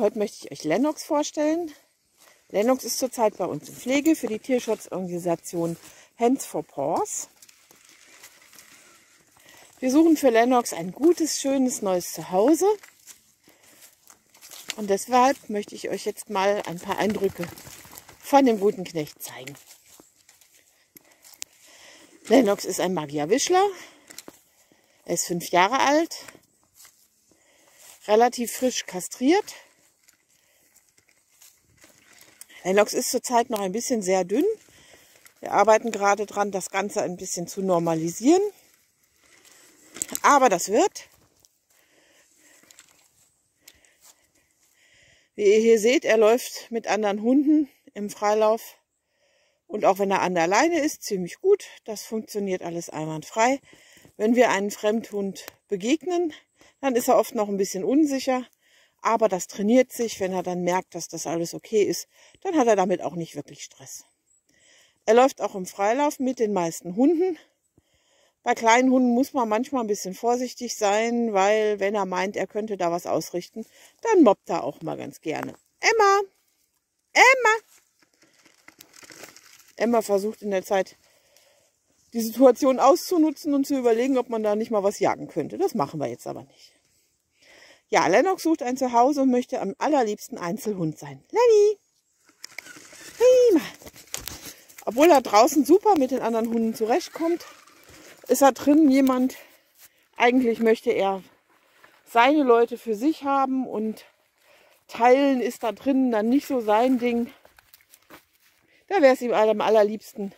Heute möchte ich euch Lennox vorstellen. Lennox ist zurzeit bei uns in Pflege für die Tierschutzorganisation Hands for Paws. Wir suchen für Lennox ein gutes, schönes, neues Zuhause. Und deshalb möchte ich euch jetzt mal ein paar Eindrücke von dem guten Knecht zeigen. Lennox ist ein Magierwischler. Er ist fünf Jahre alt, relativ frisch kastriert. Lennox ist zurzeit noch ein bisschen sehr dünn. Wir arbeiten gerade dran, das Ganze ein bisschen zu normalisieren. Aber das wird. Wie ihr hier seht, er läuft mit anderen Hunden im Freilauf. Und auch wenn er an der Leine ist, ziemlich gut. Das funktioniert alles einwandfrei. Wenn wir einen Fremdhund begegnen, dann ist er oft noch ein bisschen unsicher. Aber das trainiert sich. Wenn er dann merkt, dass das alles okay ist, dann hat er damit auch nicht wirklich Stress. Er läuft auch im Freilauf mit den meisten Hunden. Bei kleinen Hunden muss man manchmal ein bisschen vorsichtig sein, weil wenn er meint, er könnte da was ausrichten, dann mobbt er auch mal ganz gerne. Emma! Emma! Emma versucht in der Zeit, die Situation auszunutzen und zu überlegen, ob man da nicht mal was jagen könnte. Das machen wir jetzt aber nicht. Ja, Lennox sucht ein Zuhause und möchte am allerliebsten Einzelhund sein. Lenny! Prima! Obwohl er draußen super mit den anderen Hunden zurechtkommt, ist da drin jemand, eigentlich möchte er seine Leute für sich haben und teilen ist da drin dann nicht so sein Ding. Da wäre es ihm am allerliebsten,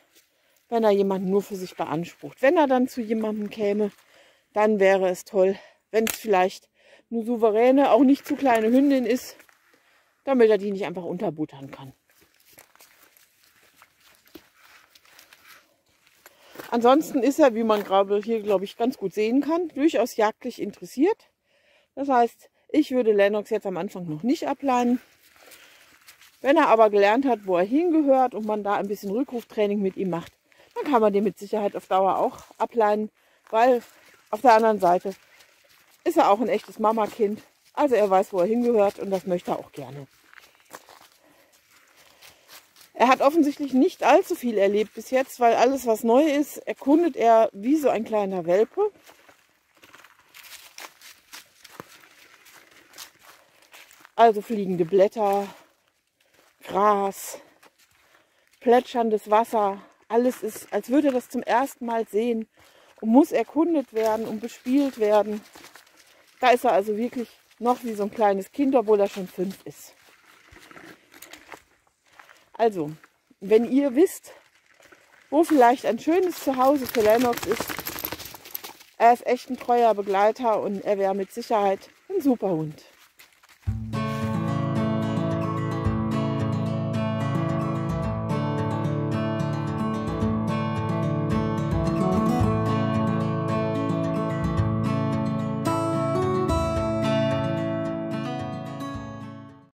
wenn er jemanden nur für sich beansprucht. Wenn er dann zu jemandem käme, dann wäre es toll, wenn es vielleicht eine souveräne, auch nicht zu kleine Hündin ist, damit er die nicht einfach unterbuttern kann. Ansonsten ist er, wie man gerade hier, glaube ich, ganz gut sehen kann, durchaus jagdlich interessiert. Das heißt, ich würde Lennox jetzt am Anfang noch nicht ableinen. Wenn er aber gelernt hat, wo er hingehört und man da ein bisschen Rückruftraining mit ihm macht, dann kann man den mit Sicherheit auf Dauer auch ableinen, weil auf der anderen Seite ist er auch ein echtes Mamakind. Also er weiß, wo er hingehört und das möchte er auch gerne. Er hat offensichtlich nicht allzu viel erlebt bis jetzt, weil alles, was neu ist, erkundet er wie so ein kleiner Welpe. Also fliegende Blätter, Gras, plätscherndes Wasser. Alles ist, als würde er das zum ersten Mal sehen und muss erkundet werden und bespielt werden. Da ist er also wirklich noch wie so ein kleines Kind, obwohl er schon fünf ist. Also, wenn ihr wisst, wo vielleicht ein schönes Zuhause für Lennox ist, er ist echt ein treuer Begleiter und er wäre mit Sicherheit ein super Hund.